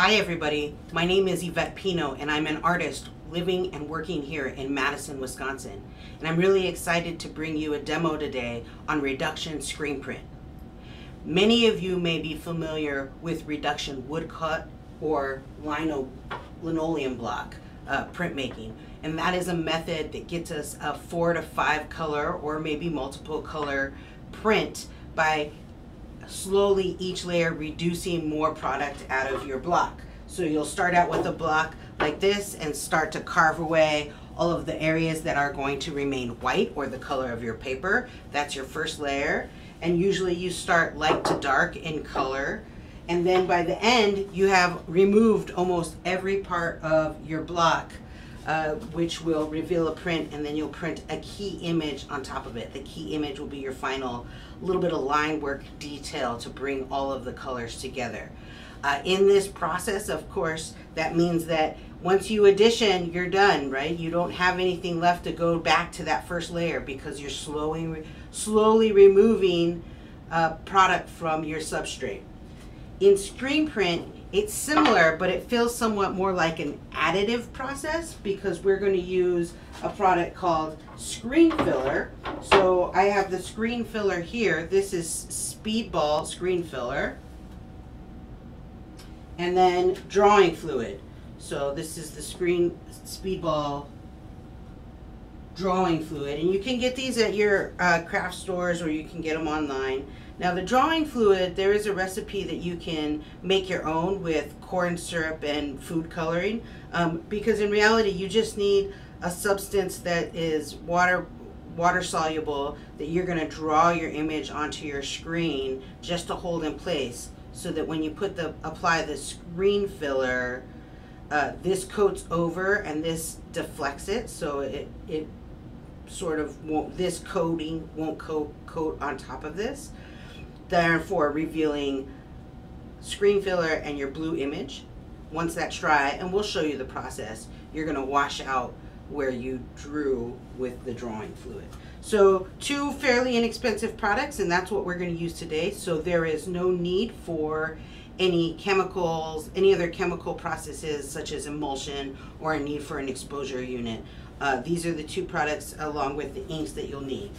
Hi everybody, my name is Yvette Pino and I'm an artist living and working here in Madison, Wisconsin. And I'm really excited to bring you a demo today on reduction screen print. Many of you may be familiar with reduction woodcut or lino, linoleum block uh, printmaking. And that is a method that gets us a four to five color or maybe multiple color print by slowly each layer reducing more product out of your block. So you'll start out with a block like this and start to carve away all of the areas that are going to remain white or the color of your paper. That's your first layer. And usually you start light to dark in color. And then by the end, you have removed almost every part of your block uh, which will reveal a print and then you'll print a key image on top of it. The key image will be your final little bit of line work detail to bring all of the colors together. Uh, in this process, of course, that means that once you addition, you're done, right? You don't have anything left to go back to that first layer because you're slowly, slowly removing uh, product from your substrate. In screen print, it's similar, but it feels somewhat more like an additive process because we're going to use a product called Screen Filler. So I have the Screen Filler here. This is Speedball Screen Filler. And then Drawing Fluid. So this is the Screen Speedball Drawing Fluid. And you can get these at your uh, craft stores or you can get them online. Now the drawing fluid, there is a recipe that you can make your own with corn syrup and food coloring um, because in reality you just need a substance that is water water soluble that you're going to draw your image onto your screen just to hold in place so that when you put the apply the screen filler uh, this coats over and this deflects it so it, it sort of won't this coating won't coat coat on top of this therefore revealing screen filler and your blue image. Once that's dry, and we'll show you the process, you're gonna wash out where you drew with the drawing fluid. So two fairly inexpensive products and that's what we're gonna use today. So there is no need for any chemicals, any other chemical processes such as emulsion or a need for an exposure unit. Uh, these are the two products along with the inks that you'll need.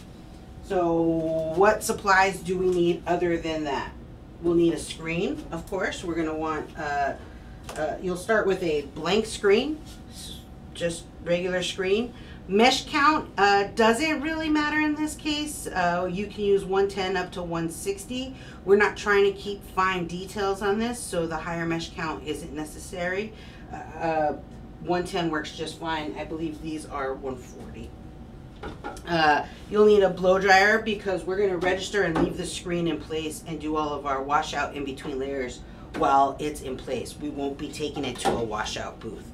So what supplies do we need other than that? We'll need a screen, of course. We're gonna want, uh, uh, you'll start with a blank screen, just regular screen. Mesh count uh, doesn't really matter in this case. Uh, you can use 110 up to 160. We're not trying to keep fine details on this, so the higher mesh count isn't necessary. Uh, 110 works just fine. I believe these are 140. Uh, you'll need a blow dryer because we're going to register and leave the screen in place and do all of our washout in between layers while it's in place. We won't be taking it to a washout booth.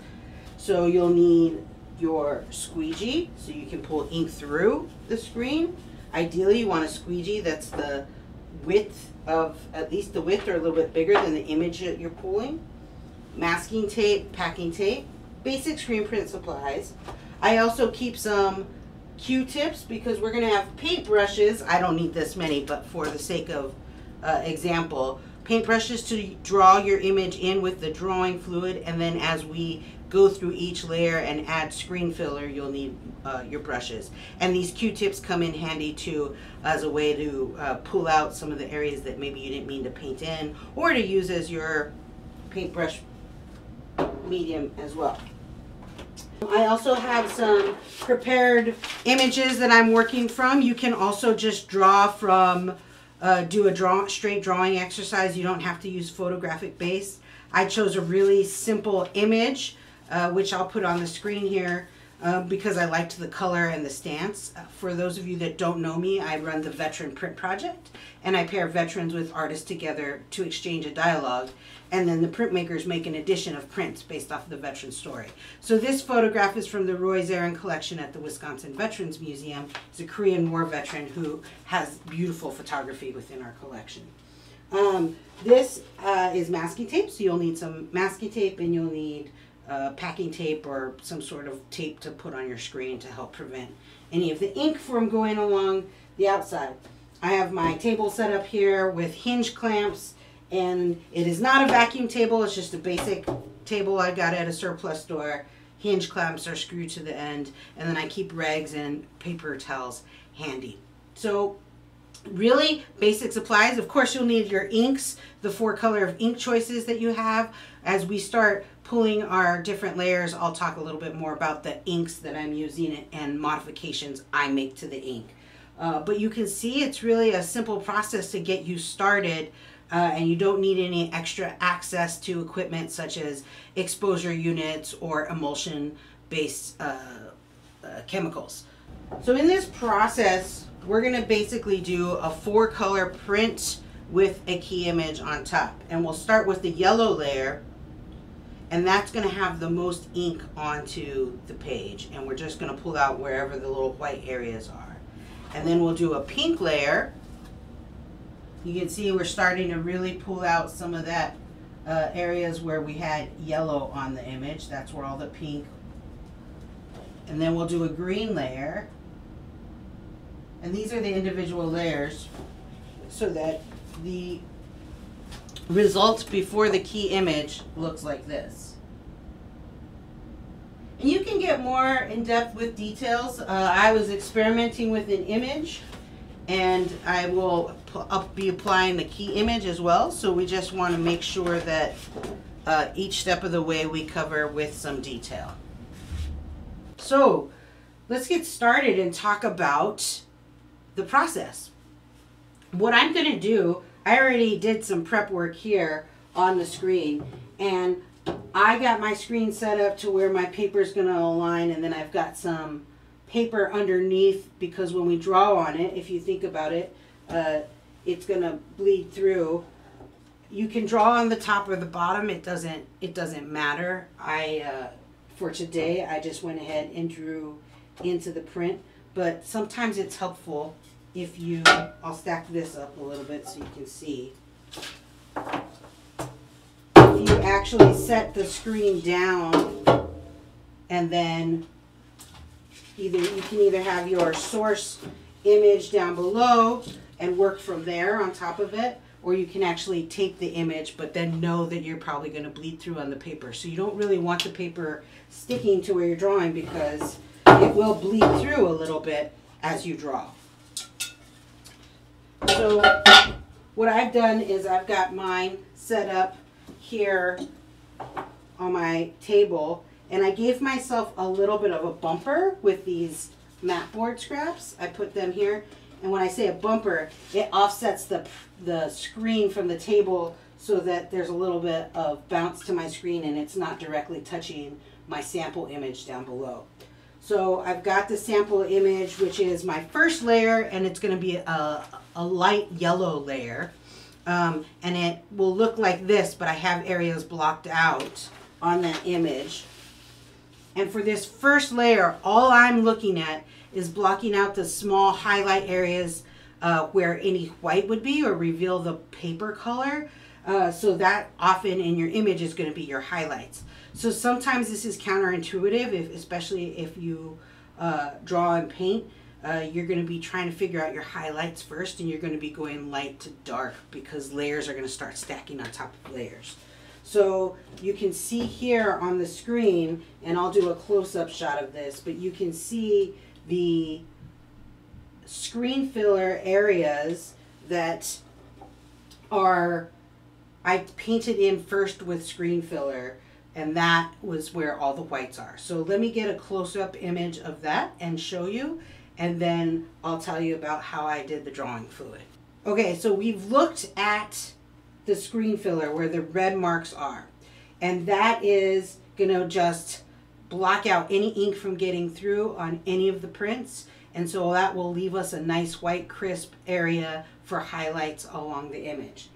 So you'll need your squeegee so you can pull ink through the screen. Ideally you want a squeegee that's the width of, at least the width or a little bit bigger than the image that you're pulling. Masking tape, packing tape, basic screen print supplies. I also keep some Q-tips because we're going to have paintbrushes. I don't need this many, but for the sake of uh, example, paintbrushes to draw your image in with the drawing fluid. And then as we go through each layer and add screen filler, you'll need uh, your brushes. And these Q-tips come in handy too as a way to uh, pull out some of the areas that maybe you didn't mean to paint in or to use as your paintbrush medium as well. I also have some prepared images that I'm working from. You can also just draw from, uh, do a draw, straight drawing exercise. You don't have to use photographic base. I chose a really simple image, uh, which I'll put on the screen here uh, because I liked the color and the stance. Uh, for those of you that don't know me, I run the Veteran Print Project and I pair veterans with artists together to exchange a dialogue and then the printmakers make an edition of prints based off of the veteran story. So this photograph is from the Roy Zarin collection at the Wisconsin Veterans Museum. He's a Korean War veteran who has beautiful photography within our collection. Um, this uh, is masking tape, so you'll need some masking tape and you'll need uh, packing tape or some sort of tape to put on your screen to help prevent any of the ink from going along the outside. I have my table set up here with hinge clamps And it is not a vacuum table, it's just a basic table I got at a surplus store. Hinge clamps are screwed to the end, and then I keep rags and paper towels handy. So really basic supplies. Of course, you'll need your inks, the four color of ink choices that you have. As we start pulling our different layers, I'll talk a little bit more about the inks that I'm using and modifications I make to the ink. Uh, but you can see it's really a simple process to get you started uh, and you don't need any extra access to equipment such as exposure units or emulsion based uh, uh, chemicals. So in this process, we're gonna basically do a four color print with a key image on top. And we'll start with the yellow layer and that's gonna have the most ink onto the page. And we're just gonna pull out wherever the little white areas are. And then we'll do a pink layer you can see we're starting to really pull out some of that uh, areas where we had yellow on the image. That's where all the pink. And then we'll do a green layer. And these are the individual layers so that the result before the key image looks like this. And you can get more in depth with details. Uh, I was experimenting with an image and I will be applying the key image as well. So we just want to make sure that uh, each step of the way we cover with some detail. So let's get started and talk about the process. What I'm going to do, I already did some prep work here on the screen and I got my screen set up to where my paper is going to align and then I've got some paper underneath because when we draw on it, if you think about it, uh, it's gonna bleed through. You can draw on the top or the bottom. It doesn't. It doesn't matter. I uh, for today, I just went ahead and drew into the print. But sometimes it's helpful if you. I'll stack this up a little bit so you can see. If you actually set the screen down and then either you can either have your source image down below and work from there on top of it or you can actually tape the image but then know that you're probably going to bleed through on the paper. So you don't really want the paper sticking to where you're drawing because it will bleed through a little bit as you draw. So what I've done is I've got mine set up here on my table and I gave myself a little bit of a bumper with these mat board scraps. I put them here. And when I say a bumper, it offsets the, the screen from the table so that there's a little bit of bounce to my screen and it's not directly touching my sample image down below. So I've got the sample image, which is my first layer, and it's going to be a, a light yellow layer. Um, and it will look like this, but I have areas blocked out on that image. And for this first layer, all I'm looking at is blocking out the small highlight areas uh, where any white would be or reveal the paper color. Uh, so that often in your image is going to be your highlights. So sometimes this is counterintuitive, if, especially if you uh, draw and paint. Uh, you're going to be trying to figure out your highlights first and you're going to be going light to dark because layers are going to start stacking on top of layers. So you can see here on the screen, and I'll do a close-up shot of this, but you can see the screen filler areas that are, I painted in first with screen filler, and that was where all the whites are. So let me get a close-up image of that and show you, and then I'll tell you about how I did the drawing fluid. Okay, so we've looked at the screen filler where the red marks are. And that is going to just block out any ink from getting through on any of the prints. And so that will leave us a nice white crisp area for highlights along the image.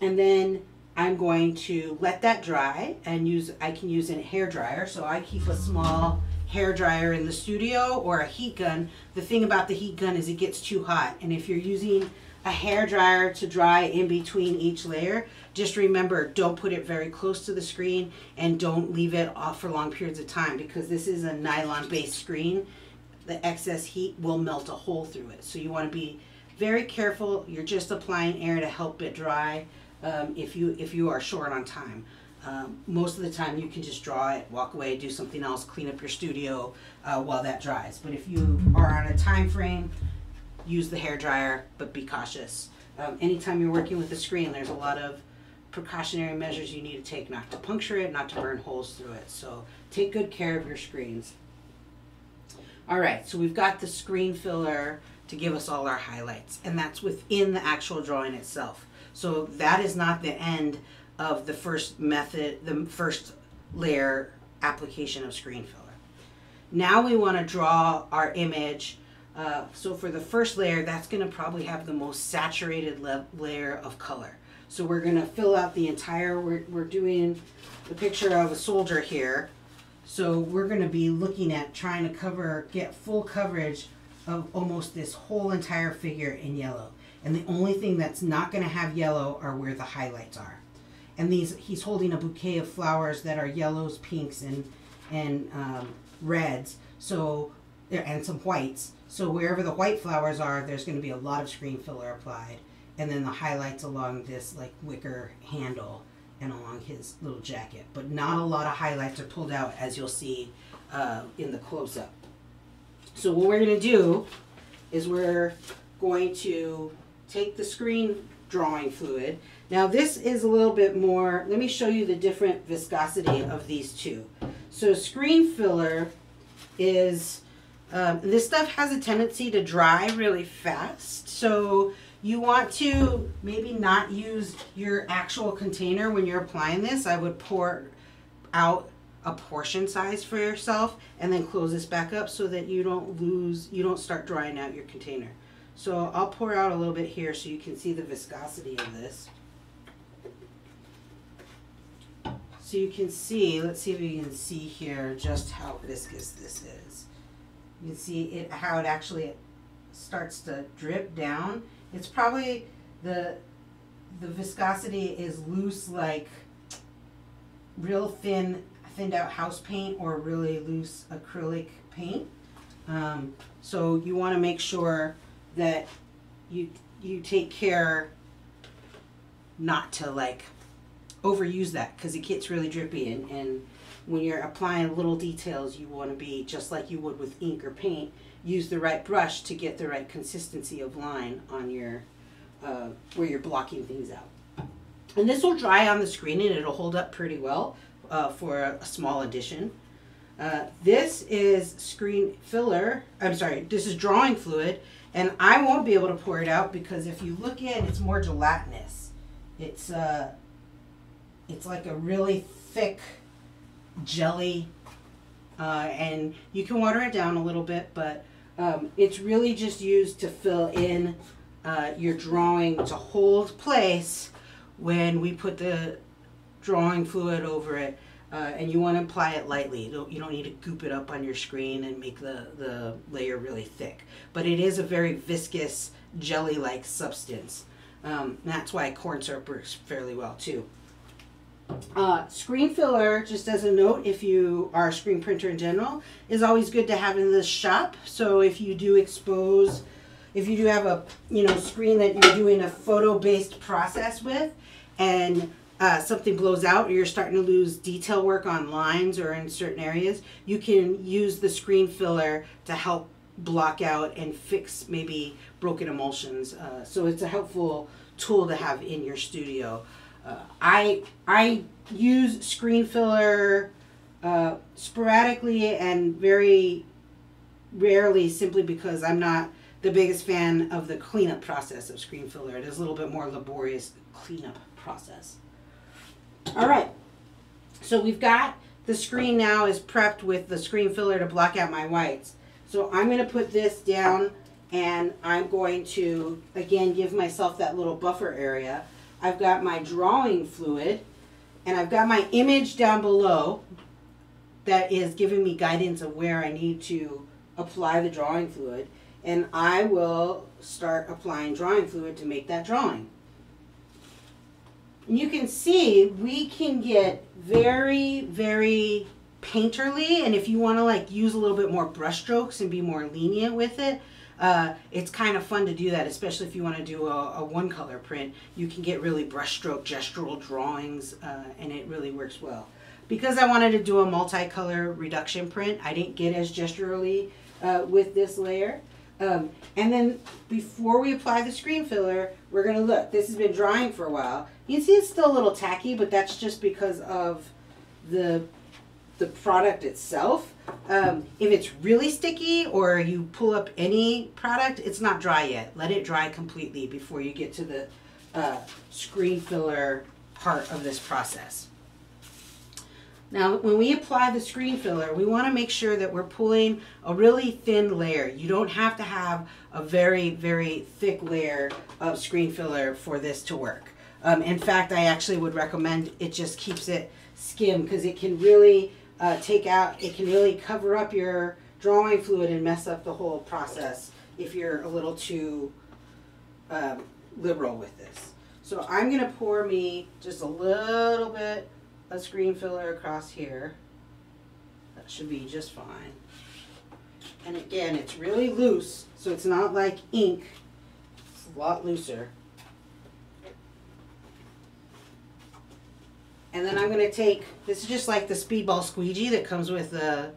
And then I'm going to let that dry and use, I can use a hair dryer. So I keep a small hair dryer in the studio or a heat gun. The thing about the heat gun is it gets too hot. And if you're using a hair dryer to dry in between each layer. Just remember, don't put it very close to the screen and don't leave it off for long periods of time because this is a nylon based screen. The excess heat will melt a hole through it. So you want to be very careful. You're just applying air to help it dry. um, if you if you are short on time. Um, most of the time, you can just draw it, walk away, do something else, clean up your studio uh, while that dries. But if you are on a time frame, use the hair dryer, but be cautious. Um, anytime you're working with a screen, there's a lot of precautionary measures you need to take not to puncture it, not to burn holes through it. So take good care of your screens. All right, so we've got the screen filler to give us all our highlights, and that's within the actual drawing itself. So that is not the end of the first method, the first layer application of screen filler. Now we want to draw our image. Uh, so for the first layer, that's going to probably have the most saturated layer of color. So we're going to fill out the entire, we're, we're doing the picture of a soldier here. So we're going to be looking at trying to cover, get full coverage of almost this whole entire figure in yellow. And the only thing that's not going to have yellow are where the highlights are. And these, he's holding a bouquet of flowers that are yellows, pinks, and and um, reds. So and some whites. So wherever the white flowers are, there's going to be a lot of screen filler applied, and then the highlights along this like wicker handle and along his little jacket. But not a lot of highlights are pulled out, as you'll see uh, in the close up. So what we're going to do is we're going to take the screen drawing fluid. Now this is a little bit more, let me show you the different viscosity of these two. So screen filler is, um, this stuff has a tendency to dry really fast. So you want to maybe not use your actual container when you're applying this. I would pour out a portion size for yourself and then close this back up so that you don't lose, you don't start drying out your container. So I'll pour out a little bit here so you can see the viscosity of this. So you can see, let's see if you can see here just how viscous this is. You can see it how it actually starts to drip down. It's probably the the viscosity is loose like real thin thinned out house paint or really loose acrylic paint. Um, so you want to make sure that you you take care not to like overuse that because it gets really drippy and, and when you're applying little details you want to be just like you would with ink or paint use the right brush to get the right consistency of line on your uh, where you're blocking things out and this will dry on the screen and it'll hold up pretty well uh, for a, small addition uh, this is screen filler I'm sorry this is drawing fluid and I won't be able to pour it out because if you look in, it's more gelatinous. It's uh, it's like a really thick jelly, uh, and you can water it down a little bit, but um, it's really just used to fill in uh, your drawing to hold place when we put the drawing fluid over it. Uh, and you want to apply it lightly. You don't, you don't need to goop it up on your screen and make the, the layer really thick. But it is a very viscous, jelly-like substance. Um, that's why corn syrup works fairly well too. Uh, screen filler, just as a note, if you are a screen printer in general, is always good to have in the shop. So if you do expose, if you do have a you know screen that you're doing a photo-based process with, and uh, something blows out or you're starting to lose detail work on lines or in certain areas, you can use the screen filler to help block out and fix maybe broken emulsions. Uh, so it's a helpful tool to have in your studio. Uh, I I use screen filler uh, sporadically and very rarely simply because I'm not the biggest fan of the cleanup process of screen filler. It is a little bit more laborious cleanup process. All right. So we've got the screen now is prepped with the screen filler to block out my whites. So I'm going to put this down and I'm going to, again, give myself that little buffer area. I've got my drawing fluid and I've got my image down below that is giving me guidance of where I need to apply the drawing fluid. And I will start applying drawing fluid to make that drawing you can see we can get very, very painterly. And if you want to like use a little bit more brush strokes and be more lenient with it, uh, it's kind of fun to do that, especially if you want to do a, a one color print. You can get really brushstroke gestural drawings, uh, and it really works well. Because I wanted to do a multicolor reduction print, I didn't get as gesturally uh, with this layer. Um, and then before we apply the screen filler, we're going to look. This has been drying for a while. You can see it's still a little tacky, but that's just because of the the product itself. Um, if it's really sticky or you pull up any product, it's not dry yet. Let it dry completely before you get to the uh, screen filler part of this process. Now, when we apply the screen filler, we want to make sure that we're pulling a really thin layer. You don't have to have a very, very thick layer of screen filler for this to work. Um, in fact, I actually would recommend it just keeps it skim because it can really uh, take out, it can really cover up your drawing fluid and mess up the whole process if you're a little too um, liberal with this. So I'm going to pour me just a little bit a screen filler across here. That should be just fine. And again, it's really loose, so it's not like ink. It's a lot looser. And then I'm going to take, this is just like the speedball squeegee that comes with the,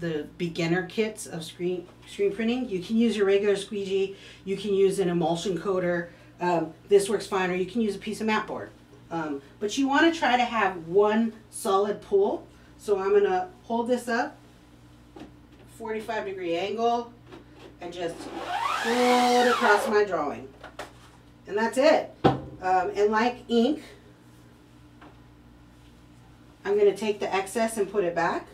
the beginner kits of screen, screen printing. You can use your regular squeegee, you can use an emulsion coater. Um, this works fine, or you can use a piece of mat board. Um, but you want to try to have one solid pull. So I'm going to hold this up, 45 degree angle, and just pull it across my drawing. And that's it. Um, and like ink, I'm going to take the excess and put it back.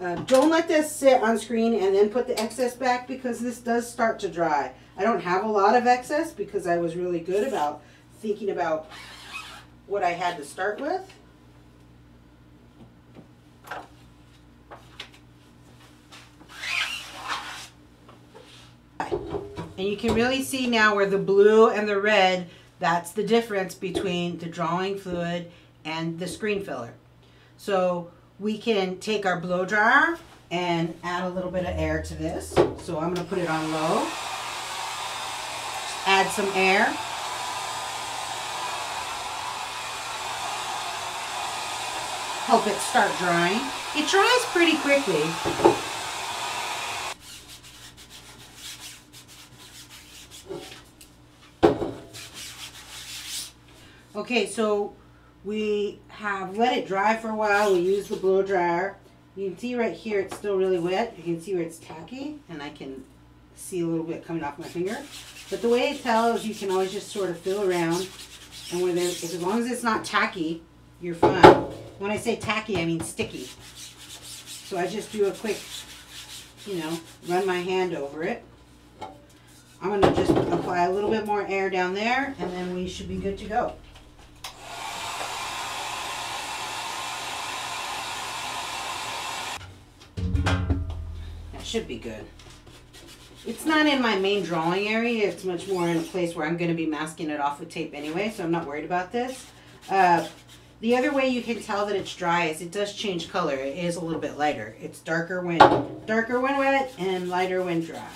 Uh, don't let this sit on screen and then put the excess back because this does start to dry. I don't have a lot of excess because I was really good about thinking about what I had to start with. And you can really see now where the blue and the red, that's the difference between the drawing fluid and the screen filler. So we can take our blow dryer and add a little bit of air to this. So I'm going to put it on low. Add some air. help it start drying. It dries pretty quickly. Okay, so we have let it dry for a while. We use the blow dryer. You can see right here it's still really wet. You can see where it's tacky, and I can see a little bit coming off my finger. But the way it tells, you can always just sort of feel around, and when as long as it's not tacky, you're fine. When I say tacky, I mean sticky. So I just do a quick, you know, run my hand over it. I'm going to just apply a little bit more air down there, and then we should be good to go. Should be good. It's not in my main drawing area. It's much more in a place where I'm going to be masking it off with tape anyway, so I'm not worried about this. Uh, the other way you can tell that it's dry is it does change color. It is a little bit lighter. It's darker when darker when wet and lighter when dry.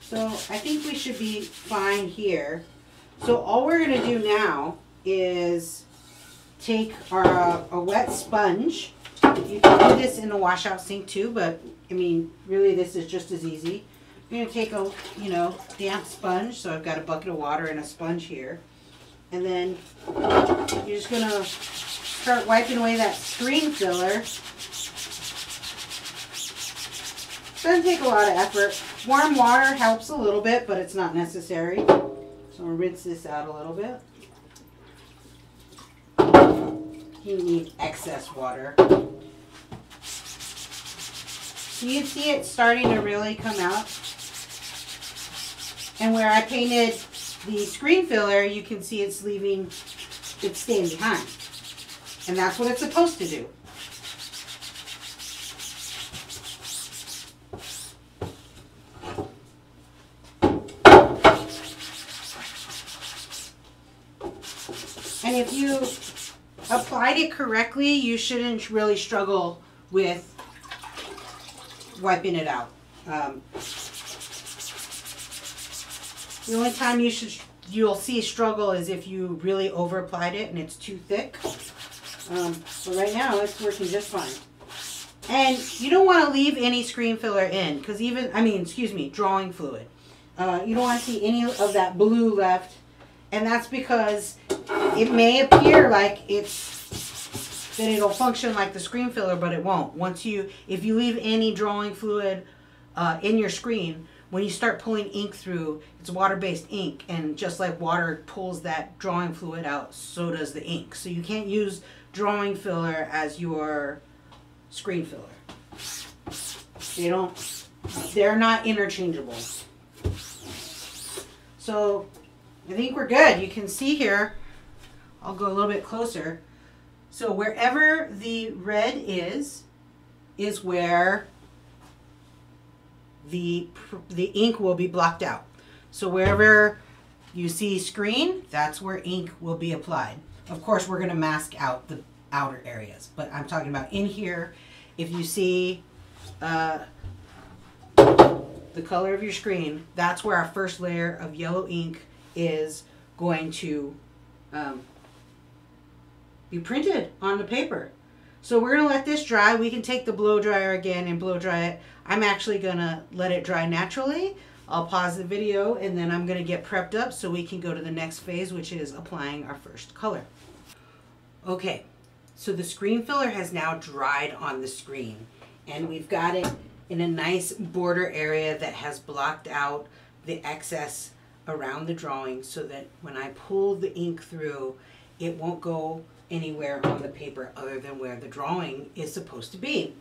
So I think we should be fine here. So all we're going to do now is take our uh, a wet sponge. You can do this in a washout sink too, but I mean, really this is just as easy. I'm going to take a, you know, damp sponge. So I've got a bucket of water and a sponge here. And then you're just going to start wiping away that screen filler. Doesn't take a lot of effort. Warm water helps a little bit, but it's not necessary. So I'm going to rinse this out a little bit. You need excess water. So you see it starting to really come out. And where I painted the screen filler, you can see it's leaving, it's staying behind. And that's what it's supposed to do. And if you applied it correctly, you shouldn't really struggle with wiping it out. Um, The only time you should you'll see struggle is if you really over applied it and it's too thick. Um, but right now it's working just fine. And you don't want to leave any screen filler in because even, I mean, excuse me, drawing fluid. Uh, you don't want to see any of that blue left. And that's because it may appear like it's, that it'll function like the screen filler, but it won't. Once you, if you leave any drawing fluid uh, in your screen, when you start pulling ink through, it's water-based ink, and just like water pulls that drawing fluid out, so does the ink. So you can't use drawing filler as your screen filler. They don't, they're not interchangeable. So I think we're good. You can see here, I'll go a little bit closer. So wherever the red is, is where the, the ink will be blocked out. So wherever you see screen, that's where ink will be applied. Of course, we're going to mask out the outer areas, but I'm talking about in here. If you see uh, the color of your screen, that's where our first layer of yellow ink is going to um, printed on the paper. So we're to let this dry. We can take the blow dryer again and blow dry it. I'm actually going to let it dry naturally. I'll pause the video and then I'm going to get prepped up so we can go to the next phase, which is applying our first color. Okay, so the screen filler has now dried on the screen and we've got it in a nice border area that has blocked out the excess around the drawing so that when I pull the ink through, it won't go anywhere on the paper other than where the drawing is supposed to be.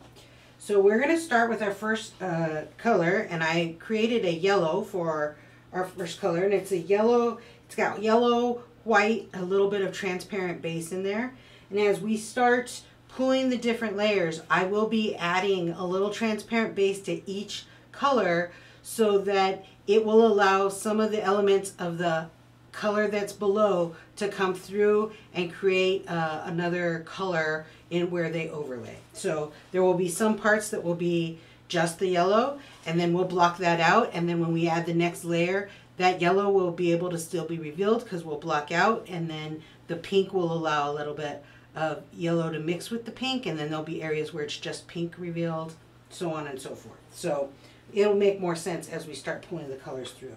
So we're going to start with our first uh, color and I created a yellow for our first color and it's a yellow, it's got yellow, white, a little bit of transparent base in there. And as we start pulling the different layers, I will be adding a little transparent base to each color so that it will allow some of the elements of the color that's below to come through and create uh, another color in where they overlay. So there will be some parts that will be just the yellow and then we'll block that out and then when we add the next layer that yellow will be able to still be revealed because we'll block out and then the pink will allow a little bit of yellow to mix with the pink and then there'll be areas where it's just pink revealed so on and so forth. So it'll make more sense as we start pulling the colors through.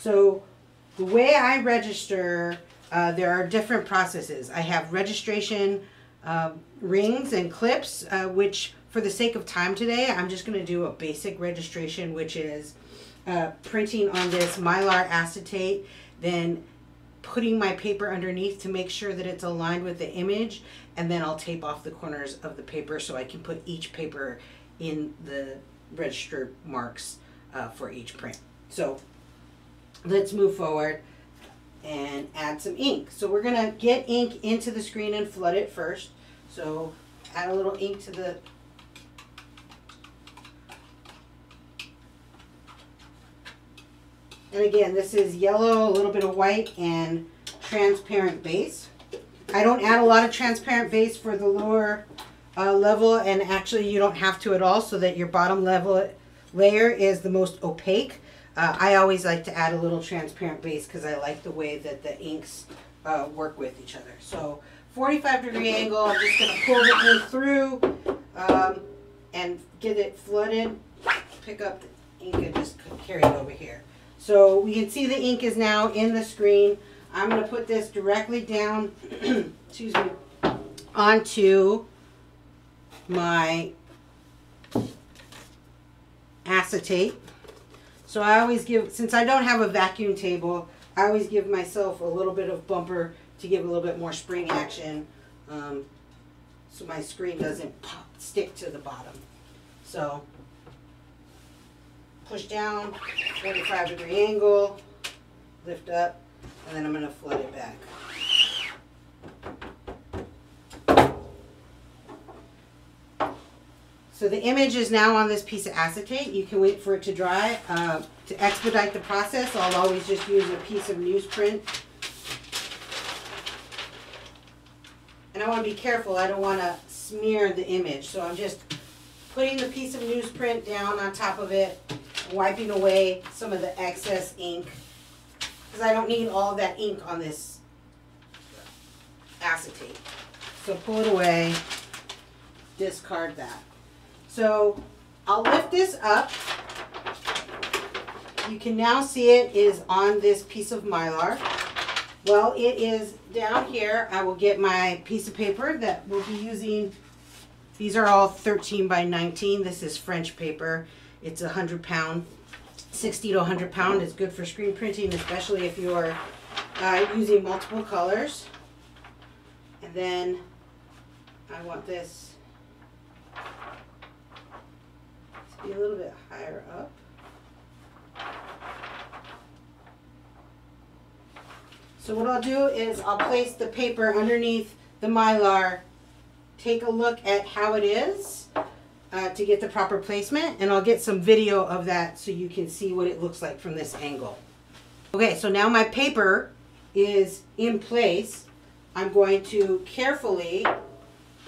So the way I register, uh, there are different processes. I have registration um, rings and clips, uh, which for the sake of time today, I'm just going to do a basic registration, which is uh, printing on this mylar acetate, then putting my paper underneath to make sure that it's aligned with the image, and then I'll tape off the corners of the paper so I can put each paper in the registered marks uh, for each print. So let's move forward and add some ink. So we're gonna get ink into the screen and flood it first. So add a little ink to the And again, this is yellow, a little bit of white, and transparent base. I don't add a lot of transparent base for the lower uh, level, and actually you don't have to at all, so that your bottom level layer is the most opaque. Uh, I always like to add a little transparent base because I like the way that the inks uh, work with each other. So 45 degree angle, I'm just going to pull the ink through um, and get it flooded. Pick up the ink and just carry it over here. So we can see the ink is now in the screen. I'm going to put this directly down, excuse me, onto my acetate. So I always give, since I don't have a vacuum table, I always give myself a little bit of bumper to give a little bit more spring action um, so my screen doesn't pop, stick to the bottom. So push down, 45 degree angle, lift up, and then I'm going to flood it back. So the image is now on this piece of acetate. You can wait for it to dry. Uh, to expedite the process, I'll always just use a piece of newsprint. And I want to be careful. I don't want to smear the image. So I'm just putting the piece of newsprint down on top of it, wiping away some of the excess ink because I don't need all that ink on this acetate. So pull it away, discard that. So I'll lift this up. You can now see it is on this piece of Mylar. Well, it is down here. I will get my piece of paper that we'll be using. These are all 13 by 19. This is French paper. It's a 100 pound, 60 to 100 pound. It's good for screen printing, especially if you're uh, using multiple colors. And then I want this to be a little bit higher up. So what I'll do is I'll place the paper underneath the Mylar, take a look at how it is uh, to get the proper placement, and I'll get some video of that so you can see what it looks like from this angle. Okay, so now my paper is in place. I'm going to carefully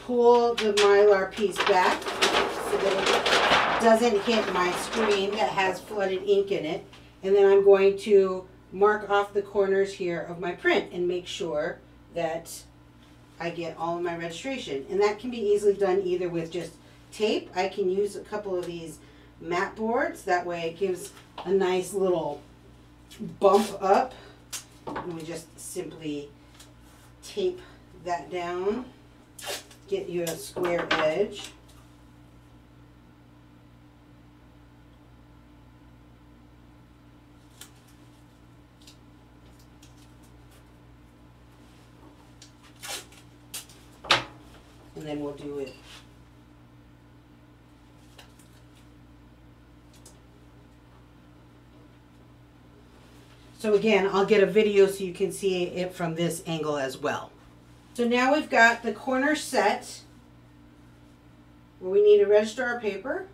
pull the Mylar piece back so doesn't hit my screen that has flooded ink in it. And then I'm going to mark off the corners here of my print and make sure that I get all of my registration. And that can be easily done either with just tape. I can use a couple of these mat boards. That way it gives a nice little bump up. And we just simply tape that down. Get you a square edge. And then we'll do it. So again, I'll get a video so you can see it from this angle as well. So now we've got the corner set where we need to register our paper.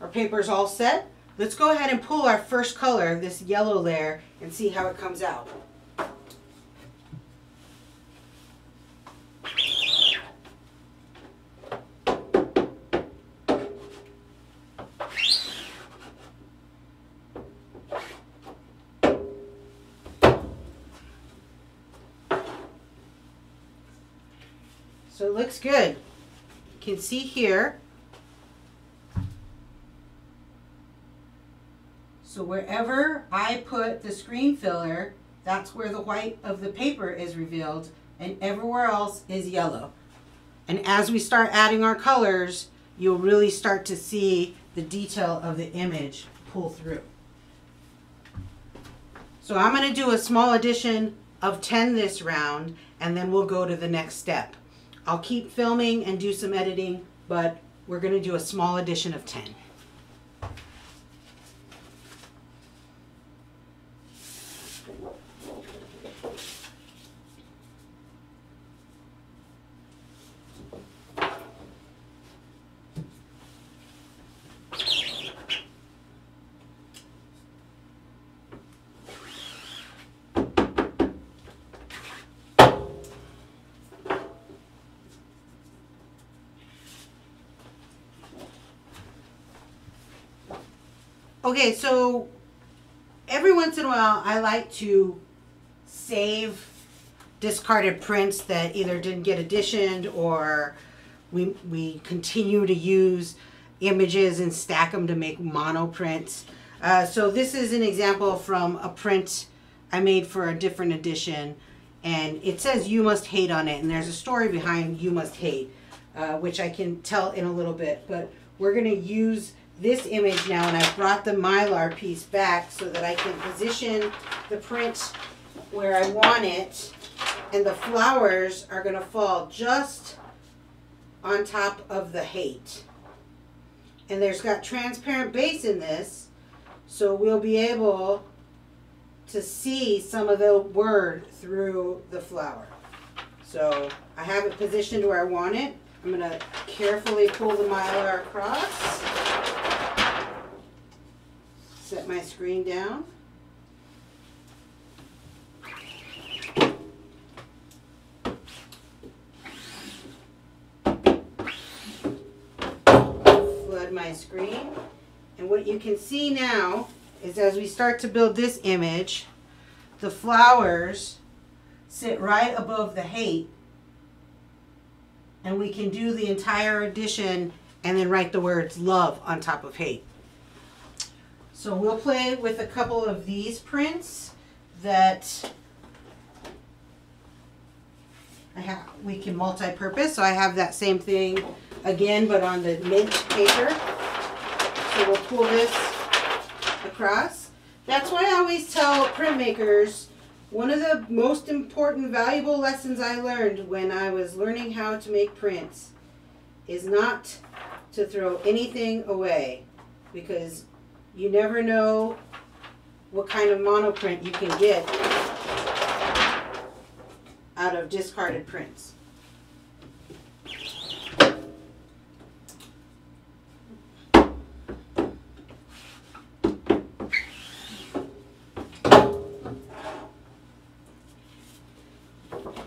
Our paper is all set. Let's go ahead and pull our first color, this yellow layer, and see how it comes out. So it looks good. You can see here. So wherever I put the screen filler, that's where the white of the paper is revealed and everywhere else is yellow. And as we start adding our colors, you'll really start to see the detail of the image pull through. So I'm going to do a small addition of 10 this round and then we'll go to the next step. I'll keep filming and do some editing, but we're going to do a small edition of 10. Okay, so every once in a while I like to save discarded prints that either didn't get editioned or we, we continue to use images and stack them to make mono prints. Uh, so this is an example from a print I made for a different edition and it says you must hate on it and there's a story behind you must hate uh, which I can tell in a little bit but we're going to use this image now and I've brought the Mylar piece back so that I can position the print where I want it and the flowers are going to fall just on top of the hate. And there's got transparent base in this so we'll be able to see some of the word through the flower. So I have it positioned where I want it. I'm going to carefully pull the Mylar across set my screen down. Flood my screen. And what you can see now is as we start to build this image, the flowers sit right above the hate and we can do the entire edition and then write the words love on top of hate. So we'll play with a couple of these prints that I have, we can multi-purpose. So I have that same thing again, but on the mint paper. So we'll pull this across. That's why I always tell printmakers one of the most important, valuable lessons I learned when I was learning how to make prints is not to throw anything away because you never know what kind of monoprint you can get out of discarded prints.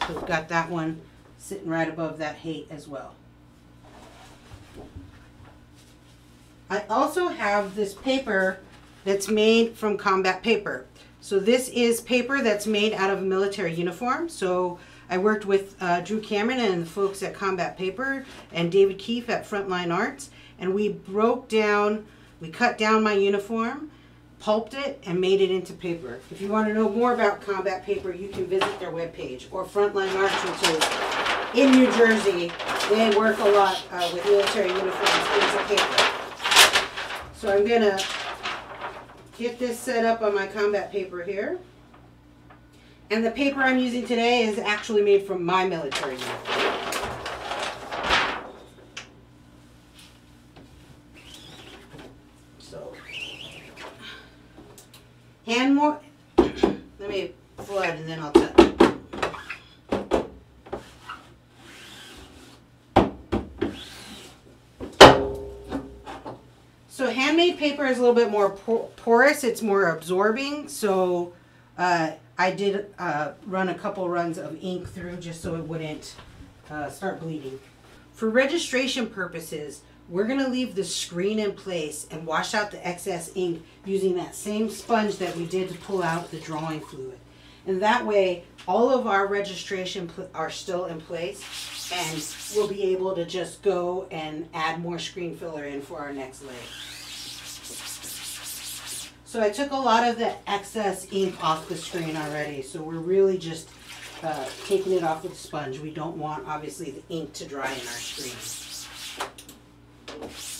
we've got that one sitting right above that hate as well. I also have this paper that's made from combat paper. So this is paper that's made out of a military uniform. So I worked with uh, Drew Cameron and the folks at Combat Paper and David Keefe at Frontline Arts. And we broke down, we cut down my uniform, pulped it, and made it into paper. If you want to know more about Combat Paper, you can visit their webpage or Frontline Arts, in New Jersey. They work a lot uh, with military uniforms into paper. So I'm going to get this set up on my combat paper here. And the paper I'm using today is actually made from my military uniform. So, hand more, let me flood and then I'll. So handmade paper is a little bit more porous. It's more absorbing. So uh, I did uh, run a couple runs of ink through just so it wouldn't uh, start bleeding. For registration purposes, we're going to leave the screen in place and wash out the excess ink using that same sponge that we did to pull out the drawing fluid. And that way, all of our registration are still in place and we'll be able to just go and add more screen filler in for our next layer. So I took a lot of the excess ink off the screen already. So we're really just uh, taking it off with a sponge. We don't want, obviously, the ink to dry in our screen. Oops.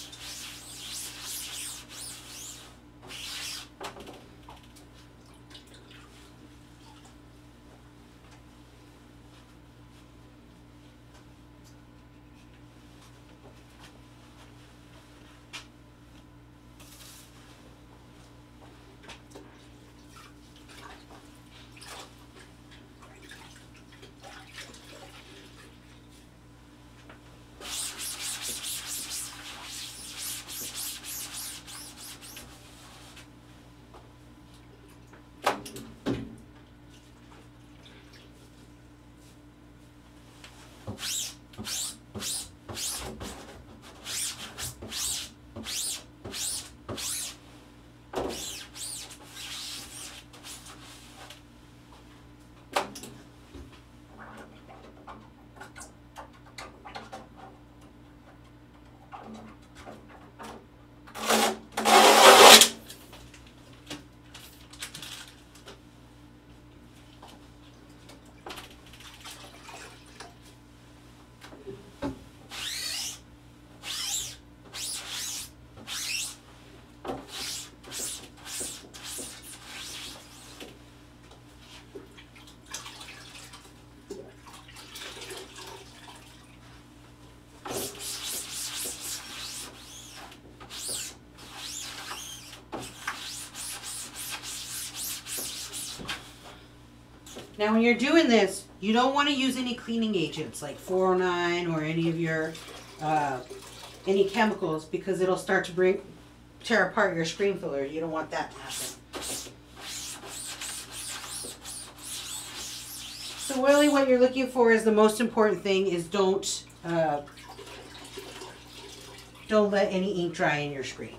Now when you're doing this, you don't want to use any cleaning agents like 409 or any of your, uh, any chemicals because it'll start to bring, tear apart your screen filler. You don't want that to happen. So really what you're looking for is the most important thing is don't, uh, don't let any ink dry in your screen.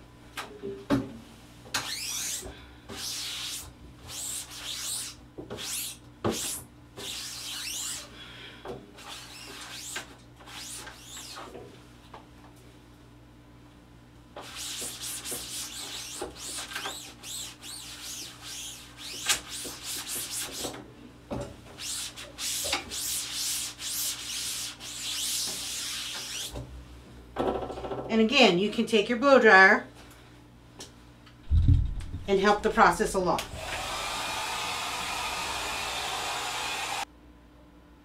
And again, you can take your blow dryer and help the process along.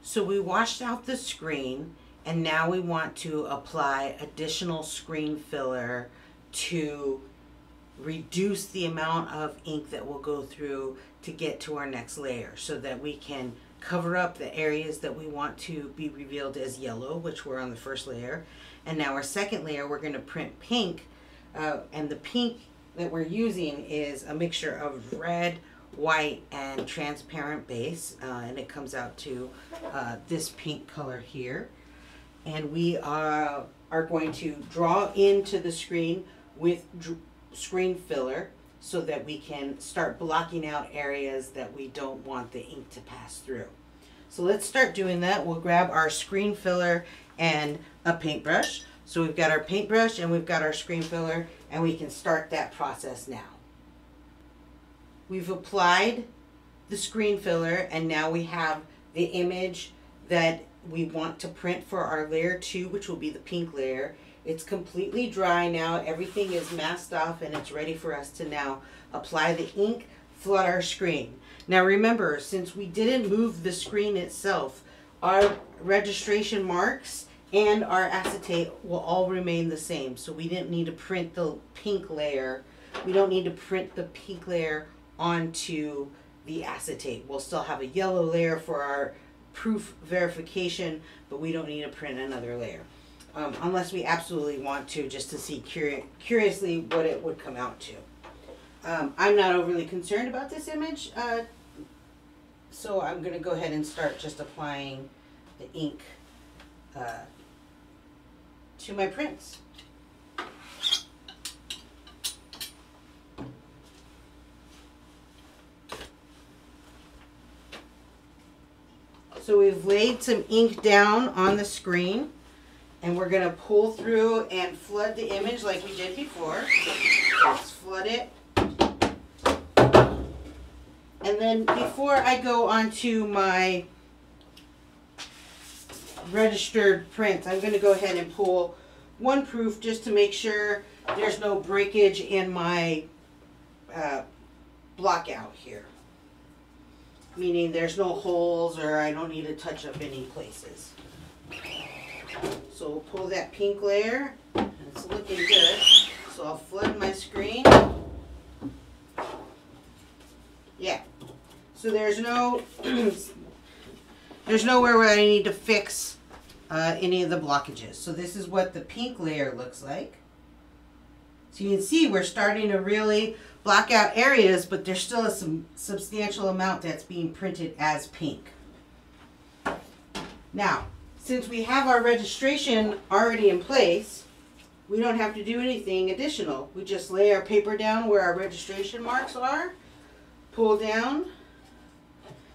So we washed out the screen and now we want to apply additional screen filler to reduce the amount of ink that will go through to get to our next layer so that we can cover up the areas that we want to be revealed as yellow, which were on the first layer. And now our second layer, we're going to print pink. Uh, and the pink that we're using is a mixture of red, white, and transparent base. Uh, and it comes out to uh, this pink color here. And we are, are going to draw into the screen with screen filler so that we can start blocking out areas that we don't want the ink to pass through. So let's start doing that. We'll grab our screen filler and a paintbrush. So we've got our paintbrush and we've got our screen filler and we can start that process now. We've applied the screen filler and now we have the image that we want to print for our layer two, which will be the pink layer. It's completely dry now. Everything is masked off and it's ready for us to now apply the ink, flood our screen. Now remember, since we didn't move the screen itself, our registration marks and our acetate will all remain the same. So we didn't need to print the pink layer. We don't need to print the pink layer onto the acetate. We'll still have a yellow layer for our proof verification, but we don't need to print another layer um, unless we absolutely want to, just to see curi curiously what it would come out to. Um, I'm not overly concerned about this image, uh, so I'm going to go ahead and start just applying the ink uh, to my prints. So we've laid some ink down on the screen. And we're going to pull through and flood the image like we did before. Let's flood it. And then before I go on to my registered prints. I'm going to go ahead and pull one proof just to make sure there's no breakage in my uh, block out here. Meaning there's no holes or I don't need to touch up any places. So we'll pull that pink layer. It's looking good. So I'll flood my screen. Yeah. So there's no there's nowhere where I need to fix uh, any of the blockages. So this is what the pink layer looks like. So you can see we're starting to really block out areas, but there's still a some substantial amount that's being printed as pink. Now, since we have our registration already in place, we don't have to do anything additional. We just lay our paper down where our registration marks are, pull down,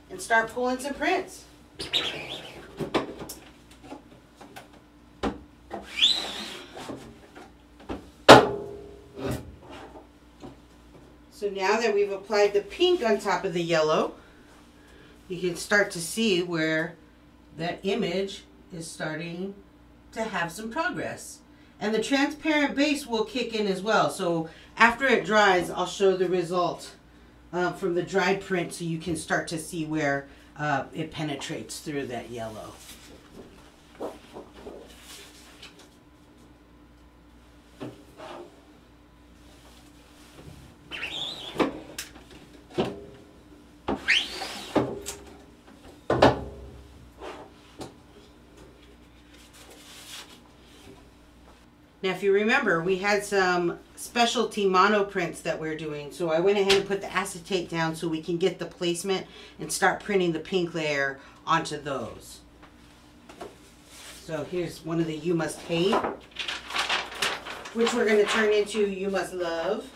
and start pulling some prints. So now that we've applied the pink on top of the yellow, you can start to see where that image is starting to have some progress. And the transparent base will kick in as well. So after it dries, I'll show the result uh, from the dried print so you can start to see where uh, it penetrates through that yellow. Now, if you remember, we had some specialty mono prints that we're doing. So I went ahead and put the acetate down so we can get the placement and start printing the pink layer onto those. So here's one of the You Must Hate, which we're going to turn into You Must Love.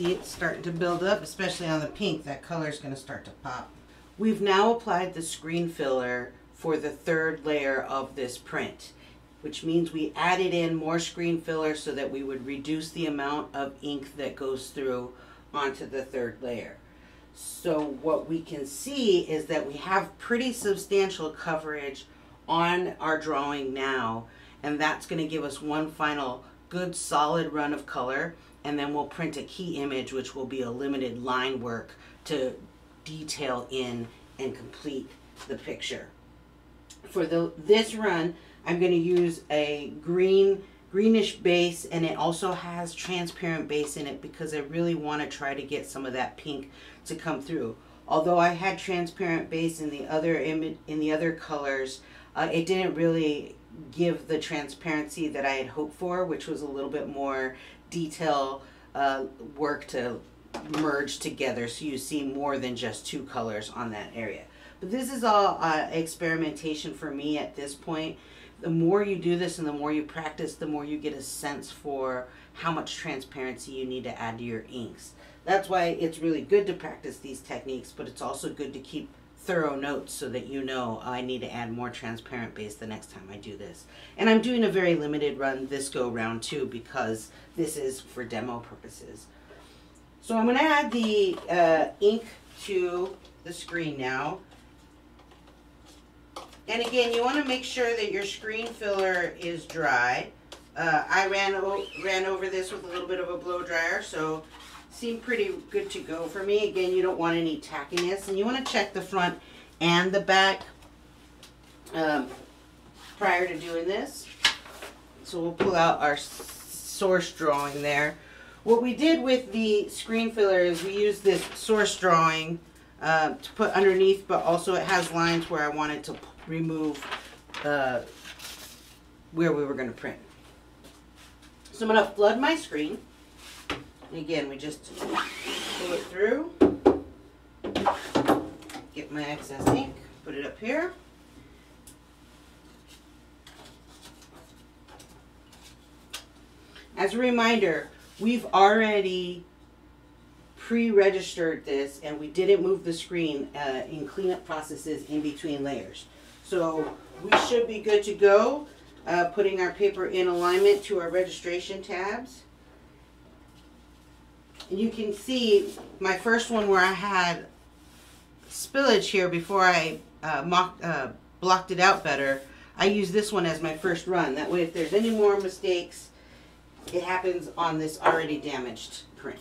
See it starting to build up, especially on the pink. That color is going to start to pop. We've now applied the screen filler for the third layer of this print, which means we added in more screen filler so that we would reduce the amount of ink that goes through onto the third layer. So what we can see is that we have pretty substantial coverage on our drawing now, and that's going to give us one final good solid run of color, and then we'll print a key image, which will be a limited line work to detail in and complete the picture. For the this run, I'm going to use a green greenish base and it also has transparent base in it because I really want to try to get some of that pink to come through. Although I had transparent base in the other image in the other colors, uh, it didn't really give the transparency that I had hoped for, which was a little bit more detail uh, work to merge together so you see more than just two colors on that area. But this is all uh, experimentation for me at this point. The more you do this and the more you practice, the more you get a sense for how much transparency you need to add to your inks. That's why it's really good to practice these techniques, but it's also good to keep thorough notes so that you know I need to add more transparent base the next time I do this. And I'm doing a very limited run this go round too because this is for demo purposes. So I'm going to add the uh, ink to the screen now. And again, you want to make sure that your screen filler is dry. Uh, I ran, ran over this with a little bit of a blow dryer, so seemed pretty good to go for me. Again, you don't want any tackiness, and you want to check the front and the back um, prior to doing this. So we'll pull out our source drawing there. What we did with the screen filler is we used this source drawing uh, to put underneath, but also it has lines where I wanted to remove uh, where we were going to print. So I'm going to flood my screen. And again, we just pull it through, get my excess ink, put it up here. As a reminder, we've already pre-registered this and we didn't move the screen uh, in cleanup processes in between layers. So we should be good to go, uh, putting our paper in alignment to our registration tabs. And you can see my first one where I had spillage here before I uh, mocked, uh, blocked it out better. I use this one as my first run. That way if there's any more mistakes, it happens on this already damaged print.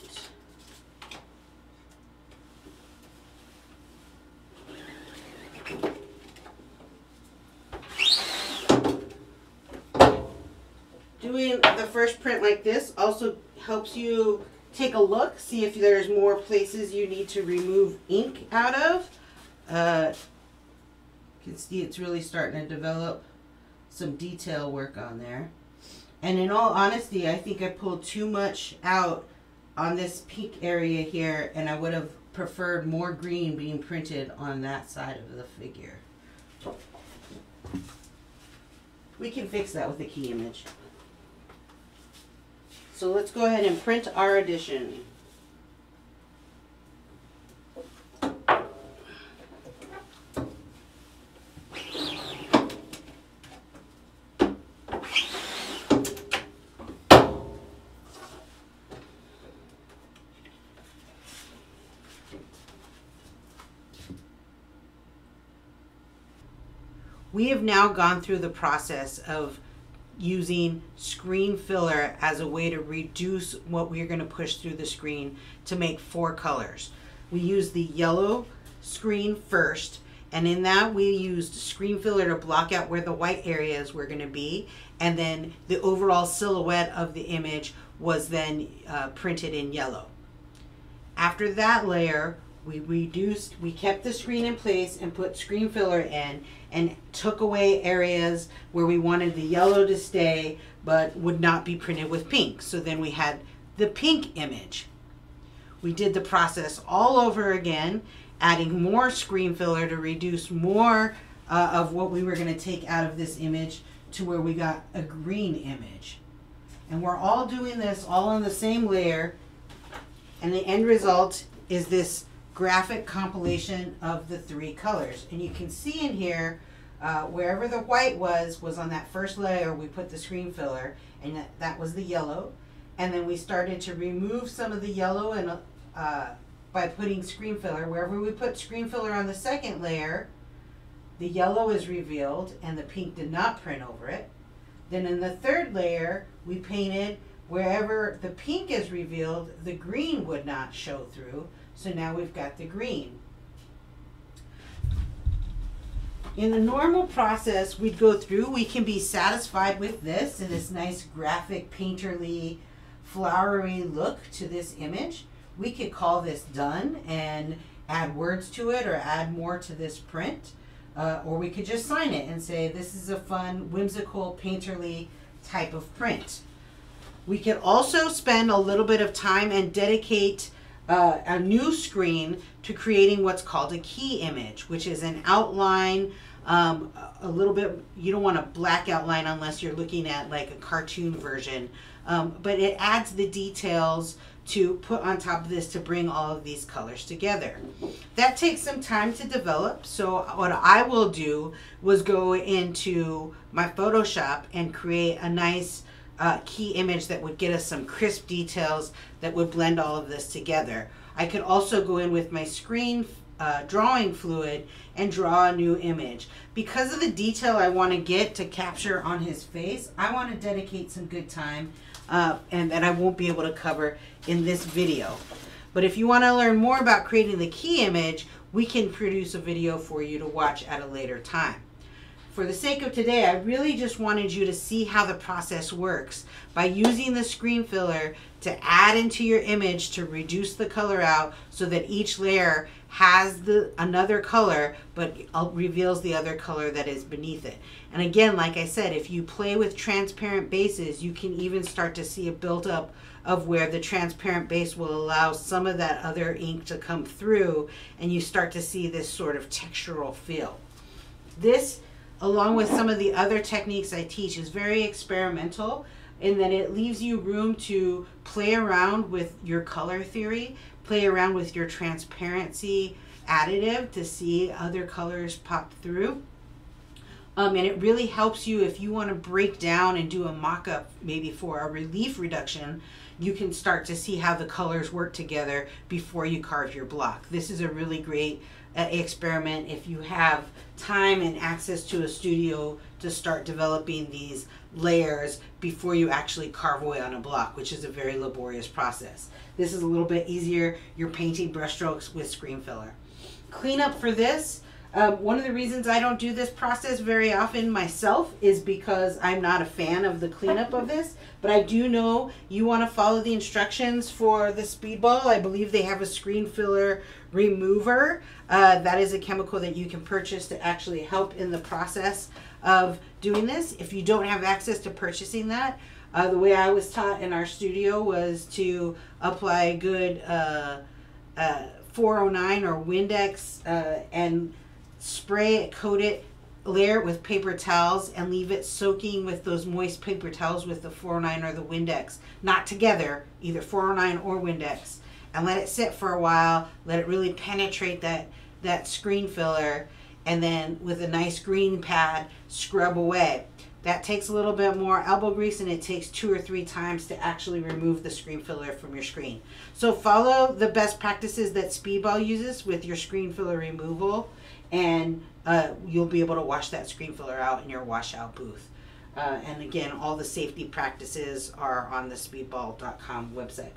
Doing the first print like this also helps you take a look, see if there's more places you need to remove ink out of. Uh, you can see it's really starting to develop some detail work on there. And in all honesty, I think I pulled too much out on this pink area here and I would have preferred more green being printed on that side of the figure. We can fix that with a key image. So let's go ahead and print our edition. We have now gone through the process of using screen filler as a way to reduce what we're going to push through the screen to make four colors. We used the yellow screen first and in that we used screen filler to block out where the white areas were going to be and then the overall silhouette of the image was then uh, printed in yellow. After that layer we reduced, we kept the screen in place and put screen filler in and took away areas where we wanted the yellow to stay but would not be printed with pink. So then we had the pink image. We did the process all over again, adding more screen filler to reduce more uh, of what we were going to take out of this image to where we got a green image. And we're all doing this all on the same layer And the end result is this graphic compilation of the three colors. And you can see in here, uh, wherever the white was, was on that first layer, we put the screen filler, and that, that was the yellow. And then we started to remove some of the yellow and uh, by putting screen filler. Wherever we put screen filler on the second layer, the yellow is revealed and the pink did not print over it. Then in the third layer, we painted wherever the pink is revealed, the green would not show through. So now we've got the green. In the normal process we'd go through, we can be satisfied with this and this nice graphic painterly flowery look to this image. We could call this done and add words to it or add more to this print. Uh, or we could just sign it and say this is a fun, whimsical, painterly type of print. We could also spend a little bit of time and dedicate uh, a new screen to creating what's called a key image, which is an outline, um, a little bit, you don't want a black outline unless you're looking at like a cartoon version, um, but it adds the details to put on top of this to bring all of these colors together. That takes some time to develop. So what I will do was go into my Photoshop and create a nice uh, key image that would get us some crisp details that would blend all of this together. I could also go in with my screen uh, drawing fluid and draw a new image. Because of the detail I want to get to capture on his face, I want to dedicate some good time uh, and that I won't be able to cover in this video. But if you want to learn more about creating the key image, we can produce a video for you to watch at a later time. For the sake of today, I really just wanted you to see how the process works by using the screen filler to add into your image to reduce the color out so that each layer has the another color but uh, reveals the other color that is beneath it. And again, like I said, if you play with transparent bases, you can even start to see a buildup of where the transparent base will allow some of that other ink to come through and you start to see this sort of textural feel. This, along with some of the other techniques I teach, is very experimental in that it leaves you room to play around with your color theory play around with your transparency additive to see other colors pop through. Um, and it really helps you if you want to break down and do a mock-up maybe for a relief reduction you can start to see how the colors work together before you carve your block. This is a really great experiment if you have time and access to a studio to start developing these layers before you actually carve away on a block, which is a very laborious process. This is a little bit easier. You're painting brushstrokes with screen filler. Cleanup for this, um, one of the reasons I don't do this process very often myself is because I'm not a fan of the cleanup of this, but I do know you want to follow the instructions for the speedball. I believe they have a screen filler remover. Uh, that is a chemical that you can purchase to actually help in the process of doing this. If you don't have access to purchasing that, uh, the way I was taught in our studio was to apply good uh, uh 409 or Windex uh, and spray it, coat it, layer it with paper towels, and leave it soaking with those moist paper towels with the 409 or the Windex. Not together, either 409 or Windex. And let it sit for a while, let it really penetrate that, that screen filler, and then with a nice green pad, scrub away. That takes a little bit more elbow grease and it takes two or three times to actually remove the screen filler from your screen. So follow the best practices that Speedball uses with your screen filler removal and uh, you'll be able to wash that screen filler out in your washout booth. Uh, and again, all the safety practices are on the speedball.com website.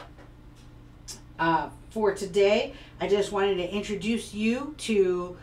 Uh, for today, I just wanted to introduce you to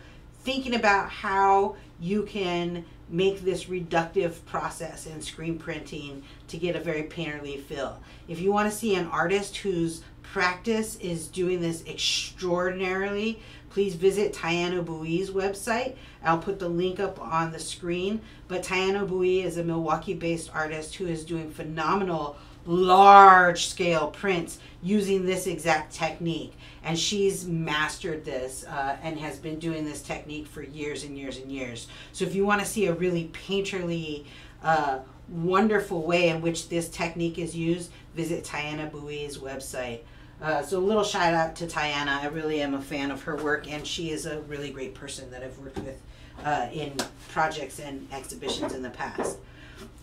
thinking about how you can make this reductive process in screen printing to get a very painterly feel. If you want to see an artist whose practice is doing this extraordinarily, please visit Tyanna Buie's website. I'll put the link up on the screen. But Tyanna Buie is a Milwaukee based artist who is doing phenomenal large scale prints using this exact technique. And she's mastered this uh, and has been doing this technique for years and years and years. So if you want to see a really painterly, uh, wonderful way in which this technique is used, visit Tyanna Buie's website. Uh, so a little shout out to Tyanna. I really am a fan of her work, and she is a really great person that I've worked with uh, in projects and exhibitions in the past.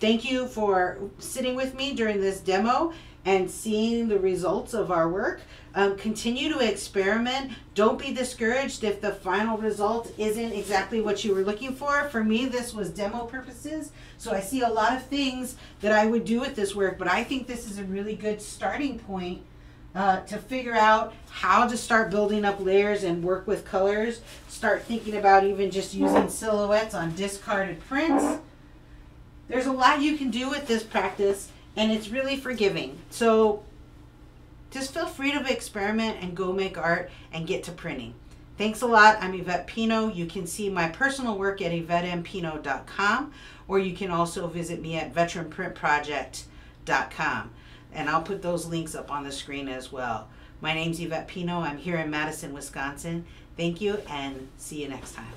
Thank you for sitting with me during this demo and seeing the results of our work. Um, continue to experiment. Don't be discouraged if the final result isn't exactly what you were looking for. For me, this was demo purposes. So I see a lot of things that I would do with this work, but I think this is a really good starting point uh, to figure out how to start building up layers and work with colors. Start thinking about even just using silhouettes on discarded prints. There's a lot you can do with this practice and it's really forgiving. So just feel free to experiment and go make art and get to printing. Thanks a lot. I'm Yvette Pino. You can see my personal work at YvetteMPino.com or you can also visit me at VeteranPrintProject.com. And I'll put those links up on the screen as well. My name's Yvette Pino. I'm here in Madison, Wisconsin. Thank you and see you next time.